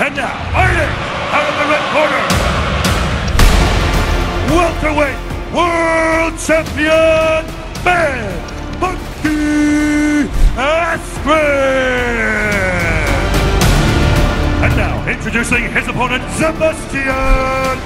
And now, fighting out of the red corner, welterweight world champion, Ben Monkey Askren. And now, introducing his opponent, Zebaztian